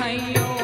भाइयों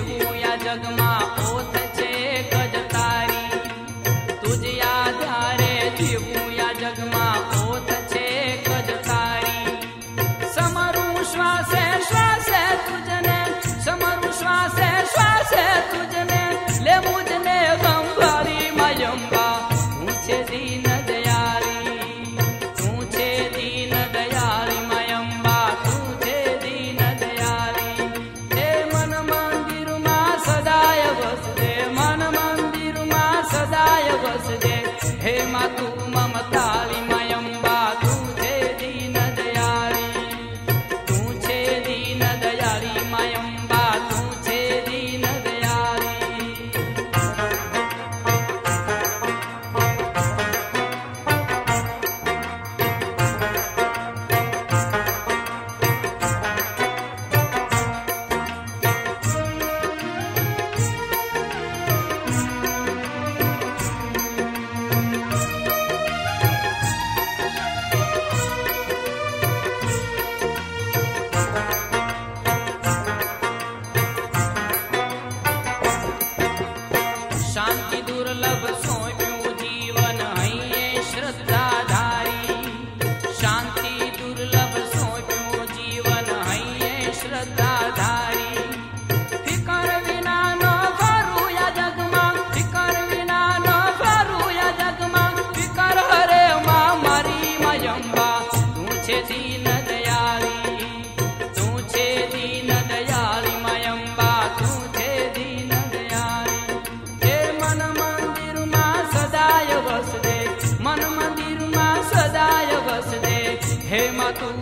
comigo மாயம் छे दीन दयाली तू छे दीन दयाली, मयंबा तू छे दीन दयाली। मन मंदिर માં સદાય વસદે મન મંદિર માં સદાય વસદે હે મા તું